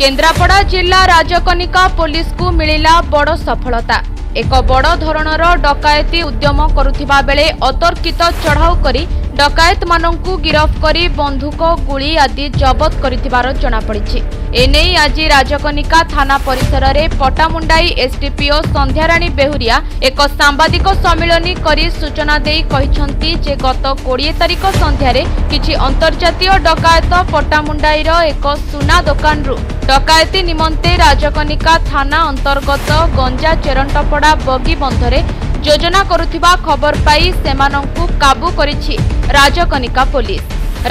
କେନ୍ଦ୍ରାପଡ଼ା ଜିଲ୍ଲା ରାଜକନିକା ପୋଲିସକୁ ମିଳିଲା ବଡ଼ ସଫଳତା ଏକ ବଡ଼ ଧରଣର ଡକାୟତି ଉଦ୍ୟମ କରୁଥିବା ବେଳେ ଅତର୍କିତ ଚଢ଼ାଉ କରି ଡକାୟତମାନଙ୍କୁ ଗିରଫ କରି ବନ୍ଧୁକ ଗୁଳି ଆଦି ଜବତ କରିଥିବାର ଜଣାପଡ଼ିଛି ଏନେଇ ଆଜି ରାଜକନିକା ଥାନା ପରିସରରେ ପଟାମୁଣ୍ଡାଇ ଏସ୍ଡିପିଓ ସନ୍ଧ୍ୟାରାଣୀ ବେହୁରିଆ ଏକ ସାମ୍ବାଦିକ ସମ୍ମିଳନୀ କରି ସୂଚନା ଦେଇ କହିଛନ୍ତି ଯେ ଗତ କୋଡ଼ିଏ ତାରିଖ ସନ୍ଧ୍ୟାରେ କିଛି ଅନ୍ତର୍ଜାତୀୟ ଡକାୟତ ପଟାମୁଣ୍ଡାଇର ଏକ ସୁନା ଦୋକାନରୁ ଡକାୟତି ନିମନ୍ତେ ରାଜକନିକା ଥାନା ଅନ୍ତର୍ଗତ ଗଞ୍ଜା ଚେରଣ୍ଟପଡ଼ା ବଗିବନ୍ଧରେ ଯୋଜନା କରୁଥିବା ଖବର ପାଇ ସେମାନଙ୍କୁ କାବୁ କରିଛି ରାଜକନିକା ପୋଲିସ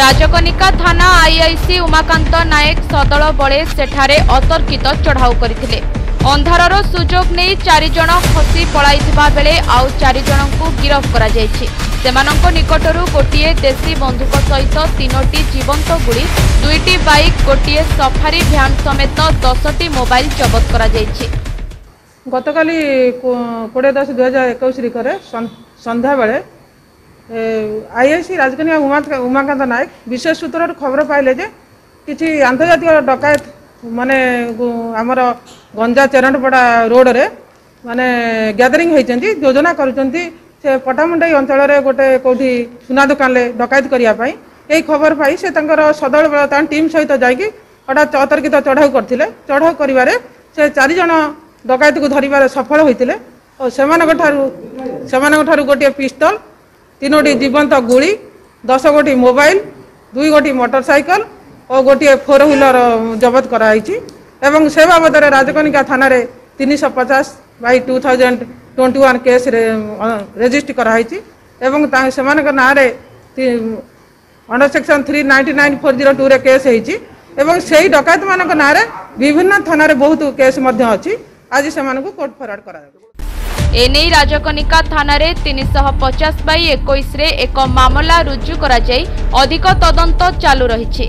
ରାଜକନିକା ଥାନା ଆଇଆଇସି ଉମାକାନ୍ତ ନାୟକ ସଦଳ ବଳେ ସେଠାରେ ଅତର୍କିତ ଚଢ଼ାଉ କରିଥିଲେ ଅନ୍ଧାରର ସୁଯୋଗ ନେଇ ଚାରିଜଣ ଖସି ପଳାଇଥିବା ବେଳେ ଆଉ ଚାରିଜଣଙ୍କୁ ଗିରଫ କରାଯାଇଛି ସେମାନଙ୍କ ନିକଟରୁ ଗୋଟିଏ ଦେଶୀ ବନ୍ଧୁକ ସହିତ ତିନୋଟି ଜୀବନ୍ତ ଗୁଳି ଦୁଇଟି ବାଇକ୍ ଗୋଟିଏ ସଫାରି ଭ୍ୟାନ୍ ସମେତ ଦଶଟି ମୋବାଇଲ୍ ଜବତ କରାଯାଇଛି গতকালি কোড়িয়ে দশ দু হাজার একুশ তারিখে সন্ধ্যাবেলে আইএসি রাজকন্যা উমা উমাকান্ত নায়ক বিশেষ সূত্রর খবর পাইলে যে কিছু আন্তর্জাতিক ডকায়ত মানে আমার গঞ্জা চেরণপড়া রোডরে মানে গ্যাদরিং হয়েছেন যোজনা করছেন সে পটামুন্ডাই অঞ্চলের গোটে কোটি সুনা দোকানে ডকায়ত করা এই খবর পাই সে তাঁর সদলবেলা তাঁর টিম সহ যাই হঠাৎ অতর্কিত চড়াও করলে চড়াও করবার সে চারিজন ଡକାୟତକୁ ଧରିବାରେ ସଫଳ ହୋଇଥିଲେ ଓ ସେମାନଙ୍କଠାରୁ ସେମାନଙ୍କଠାରୁ ଗୋଟିଏ ପିସ୍ତଲ ତିନୋଟି ଜୀବନ୍ତ ଗୁଳି ଦଶ ଗୋଟି ମୋବାଇଲ ଦୁଇ ଗୋଟି ମଟରସାଇକେଲ ଓ ଗୋଟିଏ ଫୋର୍ ହ୍ୱିଲର ଜବତ କରାଯାଇଛି ଏବଂ ସେ ବାବଦରେ ରାଜକନିକା ଥାନାରେ ତିନିଶହ ପଚାଶ by two thousand twenty one case register କରାହେଇଛି ଏବଂ ସେମାନଙ୍କ ନାଁରେ under section three ninety nine four zero ଟୁରେ କେସ୍ ହେଇଛି ଏବଂ ସେହି ଡକାୟତମାନଙ୍କ ନାଁରେ ବିଭିନ୍ନ ଥାନାରେ ବହୁତ କେସ୍ ମଧ୍ୟ ଅଛି ଆଜି ସେମାନଙ୍କୁ କୋର୍ଟ ଫରୱାର୍ଡ କରାଯାଉ ଏନେଇ ରାଜକନିକା ଥାନାରେ ତିନିଶହ ପଚାଶ ବାଇ ଏକୋଇଶରେ ଏକ ମାମଲା ରୁଜୁ କରାଯାଇ ଅଧିକ ତଦନ୍ତ ଚାଲୁ ରହିଛି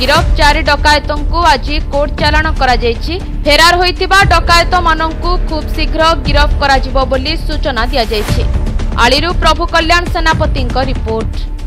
ଗିରଫ ଚାରି ଡକାୟତଙ୍କୁ ଆଜି କୋର୍ଟ ଚାଲାଣ କରାଯାଇଛି ଫେରାର ହୋଇଥିବା ଡକାୟତମାନଙ୍କୁ ଖୁବ୍ ଶୀଘ୍ର ଗିରଫ କରାଯିବ ବୋଲି ସୂଚନା ଦିଆଯାଇଛି ଆଳିରୁ ପ୍ରଭୁ କଲ୍ୟାଣ ସେନାପତିଙ୍କ ରିପୋର୍ଟ